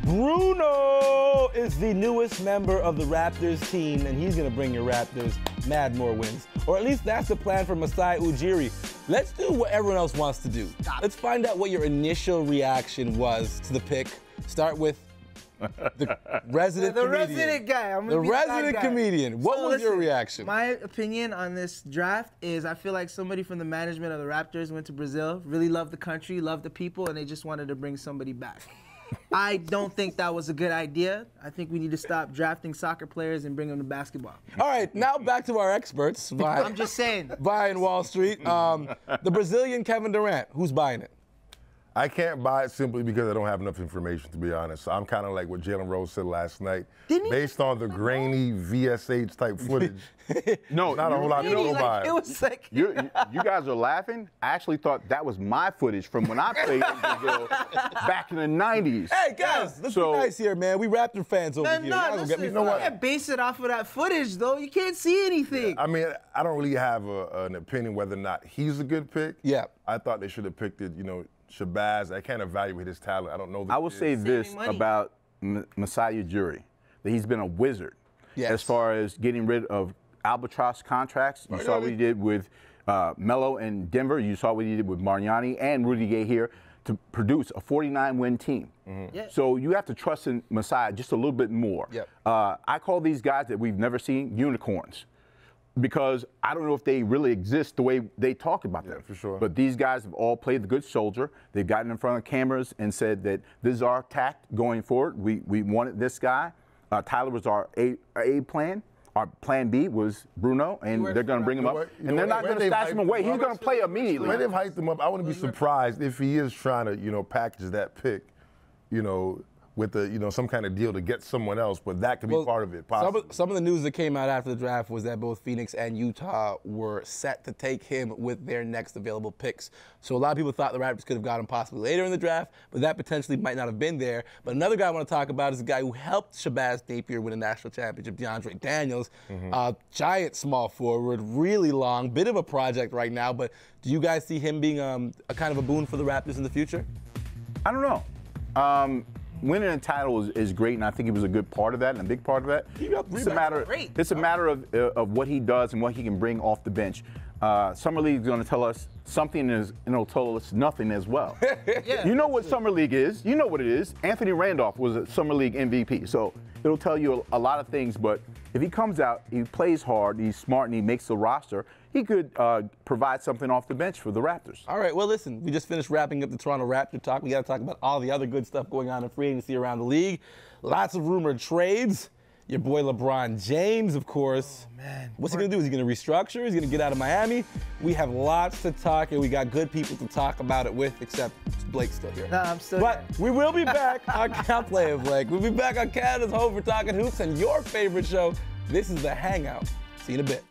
Bruno is the newest member of the Raptors team, and he's going to bring your Raptors mad more wins. Or at least that's the plan for Masai Ujiri. Let's do what everyone else wants to do. Let's find out what your initial reaction was to the pick. Start with the resident the comedian. resident guy. I'm the resident comedian. What So was your reaction? My opinion on this draft is I feel like somebody from the management of the Raptors went to Brazil, really loved the country, loved the people, and they just wanted to bring somebody back. I don't think that was a good idea. I think we need to stop drafting soccer players and bring them to basketball. All right, now back to our experts. I'm just saying. buying Wall Street. Um, the Brazilian Kevin Durant. Who's buying it? I can't buy it simply because I don't have enough information, to be honest. So I'm kind of like what Jalen Rose said last night. Didn't he- Based on the grainy VSH type footage, No, not a whole lot to Really, go by. like, it was like You, you guys are laughing. I actually thought that was my footage from when I played in Brazil back in the 90s. Hey guys, let's So- be nice here, man. We Raptor fans over Man, here. no, Y'all listen, get me you fired. can't base it off of that footage, though. You can't see anything. I mean, I don't really have a, an opinion whether or not he's a good pick. Yeah. I thought they should have picked it, you know, Shabazz. I can't evaluate his talent. I don't know. the I will kid. say this money. about M- Masai Ujiri, that he's been a wizard Yes. as far as getting rid of albatross contracts. You saw what he did with uh, Melo in Denver. You saw what he did with Bargnani and Rudy Gay here to produce a 49-win team. Yeah. So you have to trust in Masai just a little bit more. Yep. Uh, I call these guys that we've never seen unicorns because I don't know if they really exist the way they talk about them. for sure. But these guys have all played the good soldier. They've gotten in front of cameras and said that this is our tact going forward. We, we wanted this guy. Uh, Tyler was our A, A plan. Our plan B was Bruno, and worked they're going to bring him up. You know what? You And know they're not going to they've stash him away. He's going to play immediately. When they've hyped him up, I wouldn't be surprised if he is trying to, you know, package that pick, you know, with the, you know, some kind of deal to get someone else. But that could be Well, part of it. Some Possibly. of, some of the news that came out after the draft was that both Phoenix and Utah were set to take him with their next available picks. So a lot of people thought the Raptors could have got him possibly later in the draft, but that potentially might not have been there. But another guy I want to talk about is a guy who helped Shabazz Napier win a national championship, DeAndre Daniels. Uh, giant small forward, really long, bit of a project right now. But do you guys see him being um, a kind of a boon for the Raptors in the future? I don't know. Um, winning a title is, is great, and I think he was a good part of that and a big part of that. He got It's a matter. Great. It's a matter of uh, of what he does and what he can bring off the bench. Uh, Summer League is going to tell us something, is, and it'll tell us nothing as well. Yeah. You know what Summer League is. You know what it is. Anthony Randolph was a Summer League MVP, so it'll tell you a, a lot of things. But if he comes out, he plays hard, he's smart, and he makes the roster, he could uh, provide something off the bench for the Raptors. All right, well, listen, we just finished wrapping up the Toronto Raptor talk. We got to talk about all the other good stuff going on in free agency around the league. Lots of rumored trades. Your boy LeBron James, of course. Oh, man. What's he going to do? Is he going to restructure? He's going to get out of Miami? We have lots to talk, and we got good people to talk about it with, except Blake's still here. No, I'm still But here. we will be back on Can't Play It, Blake. We'll be back on Canada's Home for Talking Hoops and your favorite show. This is The Hangout. See you in a bit.